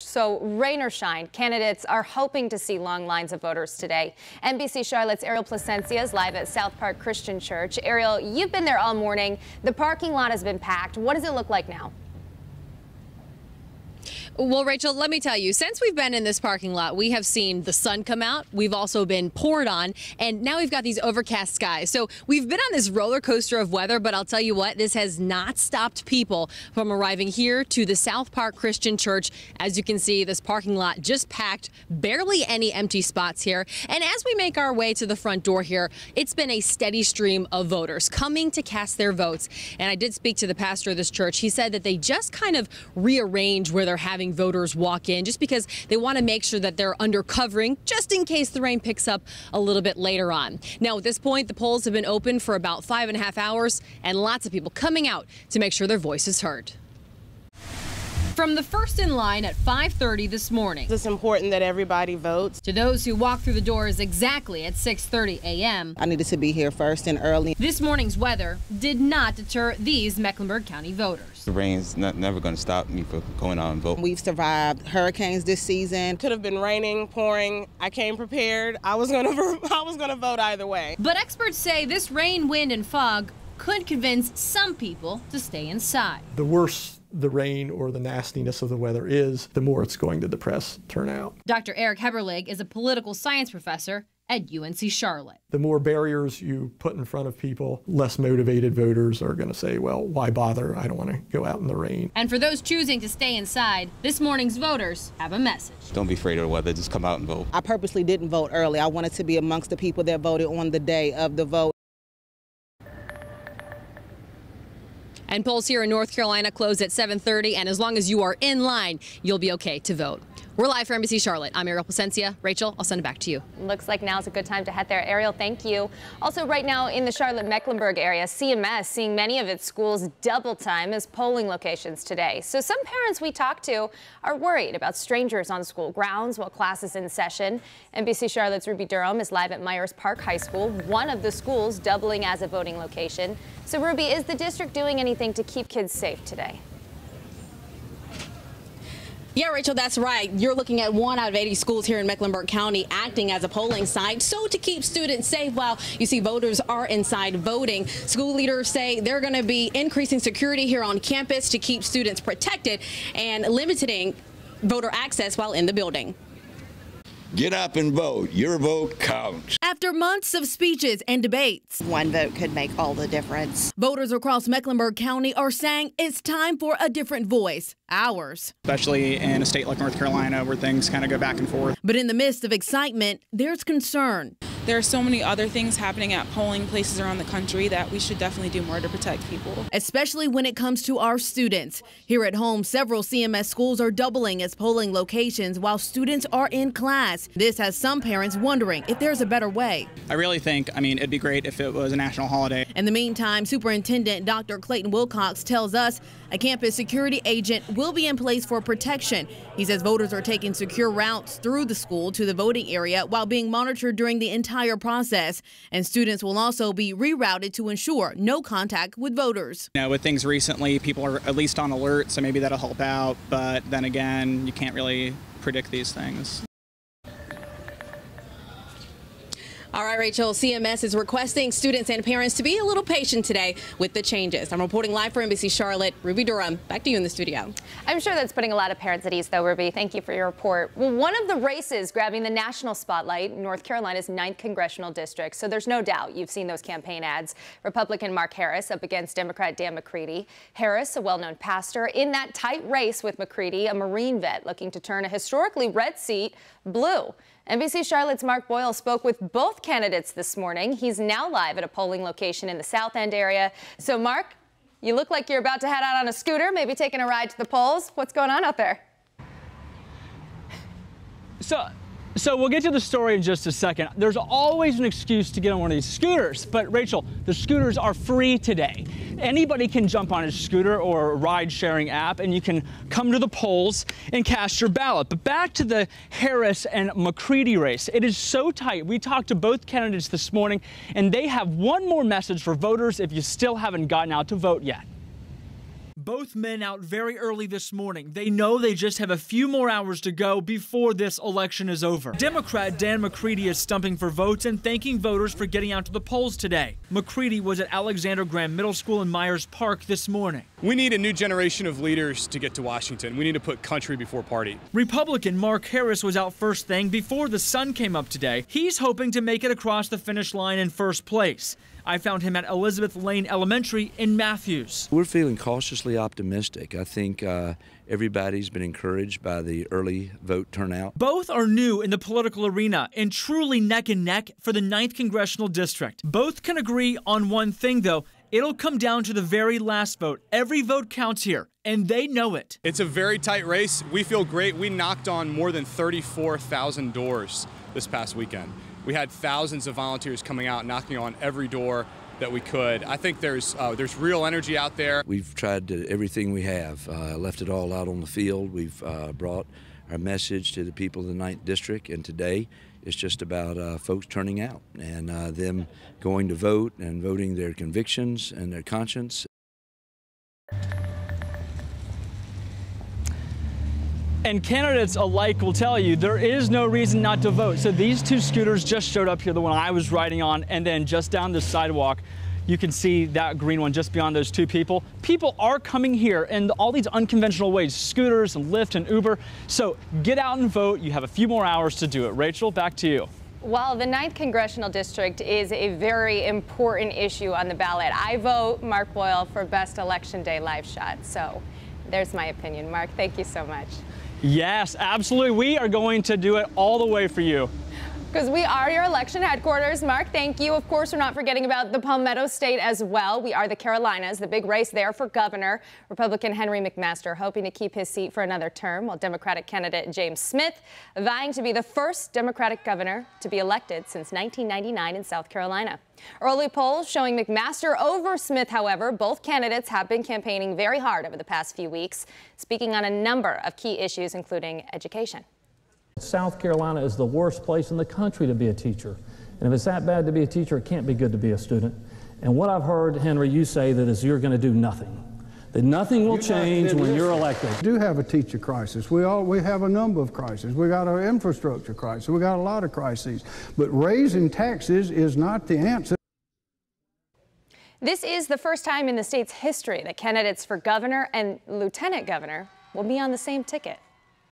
So, rain or shine, candidates are hoping to see long lines of voters today. NBC Charlotte's Ariel Placencia is live at South Park Christian Church. Ariel, you've been there all morning. The parking lot has been packed. What does it look like now? Well, Rachel, let me tell you, since we've been in this parking lot, we have seen the sun come out. We've also been poured on, and now we've got these overcast skies. So we've been on this roller coaster of weather, but I'll tell you what, this has not stopped people from arriving here to the South Park Christian Church. As you can see, this parking lot just packed, barely any empty spots here. And as we make our way to the front door here, it's been a steady stream of voters coming to cast their votes. And I did speak to the pastor of this church. He said that they just kind of rearrange where they're having having voters walk in just because they want to make sure that they're under covering just in case the rain picks up a little bit later on. Now, at this point, the polls have been open for about five and a half hours and lots of people coming out to make sure their voice is heard. From the first in line at 5:30 this morning. It's important that everybody votes. To those who walk through the doors exactly at 6:30 a.m. I needed to be here first and early. This morning's weather did not deter these Mecklenburg County voters. The rain's not, never going to stop me from going out and voting. We've survived hurricanes this season. Could have been raining, pouring. I came prepared. I was going to I was going to vote either way. But experts say this rain, wind and fog could convince some people to stay inside. The worst the rain or the nastiness of the weather is, the more it's going to depress turnout. Dr. Eric Heberlig is a political science professor at UNC Charlotte. The more barriers you put in front of people, less motivated voters are going to say, well, why bother? I don't want to go out in the rain. And for those choosing to stay inside, this morning's voters have a message. Don't be afraid of the weather, just come out and vote. I purposely didn't vote early. I wanted to be amongst the people that voted on the day of the vote. And polls here in North Carolina close at 7:30 and as long as you are in line, you'll be okay to vote. We're live for NBC Charlotte. I'm Ariel Placencia. Rachel, I'll send it back to you. Looks like now's a good time to head there. Ariel, thank you. Also, right now in the Charlotte-Mecklenburg area, CMS seeing many of its schools double time as polling locations today. So some parents we talked to are worried about strangers on school grounds while class is in session. NBC Charlotte's Ruby Durham is live at Myers Park High School, one of the schools doubling as a voting location. So Ruby, is the district doing anything to keep kids safe today? Yeah, Rachel, that's right. You're looking at one out of 80 schools here in Mecklenburg County acting as a polling site. So to keep students safe while you see voters are inside voting, school leaders say they're going to be increasing security here on campus to keep students protected and limiting voter access while in the building. Get up and vote. Your vote counts. After months of speeches and debates, one vote could make all the difference. Voters across Mecklenburg County are saying it's time for a different voice, ours. Especially in a state like North Carolina where things kind of go back and forth. But in the midst of excitement, there's concern. There are so many other things happening at polling places around the country that we should definitely do more to protect people. Especially when it comes to our students. Here at home, several CMS schools are doubling as polling locations while students are in class. This has some parents wondering if there's a better way. I really think, I mean, it'd be great if it was a national holiday. In the meantime, Superintendent Dr. Clayton Wilcox tells us a campus security agent will be in place for protection. He says voters are taking secure routes through the school to the voting area while being monitored during the entire entire process, and students will also be rerouted to ensure no contact with voters. Know, with things recently, people are at least on alert, so maybe that'll help out, but then again, you can't really predict these things. All right, Rachel, CMS is requesting students and parents to be a little patient today with the changes. I'm reporting live for NBC Charlotte. Ruby Durham, back to you in the studio. I'm sure that's putting a lot of parents at ease, though, Ruby. Thank you for your report. Well, one of the races grabbing the national spotlight, North Carolina's 9th congressional district. So there's no doubt you've seen those campaign ads. Republican Mark Harris up against Democrat Dan McCready. Harris, a well-known pastor, in that tight race with McCready, a Marine vet looking to turn a historically red seat blue. NBC Charlotte's Mark Boyle spoke with both candidates this morning. He's now live at a polling location in the South End area. So, Mark, you look like you're about to head out on a scooter, maybe taking a ride to the polls. What's going on out there? So, so we'll get to the story in just a second. There's always an excuse to get on one of these scooters, but Rachel, the scooters are free today. Anybody can jump on a scooter or a ride sharing app and you can come to the polls and cast your ballot. But back to the Harris and McCready race. It is so tight. We talked to both candidates this morning and they have one more message for voters if you still haven't gotten out to vote yet. Both men out very early this morning. They know they just have a few more hours to go before this election is over. Democrat Dan McCready is stumping for votes and thanking voters for getting out to the polls today. McCready was at Alexander Graham Middle School in Myers Park this morning. We need a new generation of leaders to get to Washington. We need to put country before party. Republican Mark Harris was out first thing before the sun came up today. He's hoping to make it across the finish line in first place. I found him at Elizabeth Lane Elementary in Matthews. We're feeling cautiously optimistic. I think uh, everybody's been encouraged by the early vote turnout. Both are new in the political arena and truly neck and neck for the 9th Congressional District. Both can agree on one thing, though. It'll come down to the very last vote. Every vote counts here, and they know it. It's a very tight race. We feel great. We knocked on more than 34,000 doors this past weekend. We had thousands of volunteers coming out, knocking on every door that we could. I think there's uh, there's real energy out there. We've tried to, everything we have, uh, left it all out on the field. We've uh, brought our message to the people of the 9th District, and today it's just about uh, folks turning out and uh, them going to vote and voting their convictions and their conscience. And candidates alike will tell you there is no reason not to vote. So these two scooters just showed up here, the one I was riding on, and then just down the sidewalk, you can see that green one just beyond those two people. People are coming here in all these unconventional ways, scooters and Lyft and Uber. So get out and vote. You have a few more hours to do it. Rachel, back to you. Well, the 9th Congressional District is a very important issue on the ballot. I vote Mark Boyle for Best Election Day Live Shot. So there's my opinion. Mark, thank you so much. Yes, absolutely. We are going to do it all the way for you. Because we are your election headquarters. Mark, thank you. Of course, we're not forgetting about the Palmetto State as well. We are the Carolinas, the big race there for governor. Republican Henry McMaster hoping to keep his seat for another term, while Democratic candidate James Smith vying to be the first Democratic governor to be elected since 1999 in South Carolina. Early polls showing McMaster over Smith, however. Both candidates have been campaigning very hard over the past few weeks, speaking on a number of key issues, including education. South Carolina is the worst place in the country to be a teacher. And if it's that bad to be a teacher, it can't be good to be a student. And what I've heard, Henry, you say that is you're going to do nothing. That nothing will change when you're elected. We do have a teacher crisis. We all we have a number of crises. We got an infrastructure crisis. We got a lot of crises. But raising taxes is not the answer. This is the first time in the state's history that candidates for governor and lieutenant governor will be on the same ticket.